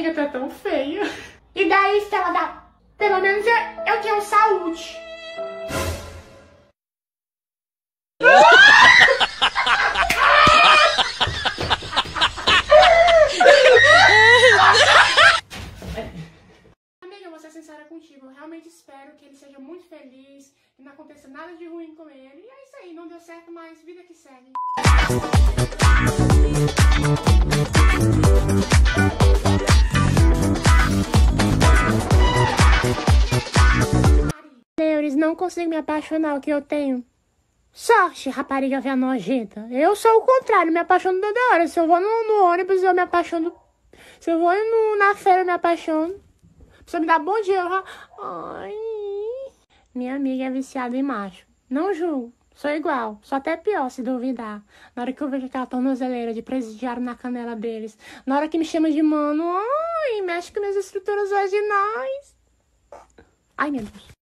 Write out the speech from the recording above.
amiga, tá tão feia. E daí, Estela, da... pelo menos eu, eu tenho saúde. Amiga, vou ser sincera contigo. Eu realmente espero que ele seja muito feliz, que não aconteça nada de ruim com ele. E é isso aí, não deu certo, mas vida que segue. Não consigo me apaixonar, o que eu tenho? Sorte, rapariga velha nojenta. Eu sou o contrário, me apaixono toda hora. Se eu vou no, no ônibus, eu me apaixono. Se eu vou no- na feira, eu me apaixono. Você me dá bom dia, eu. Ai. Minha amiga é viciada em macho. Não julgo. Sou igual. Sou até pior, se duvidar. Na hora que eu vejo aquela tornozeleira de presidiário na canela deles. Na hora que me chama de mano, ai, mexe com minhas estruturas vaginais. Ai, meu Deus.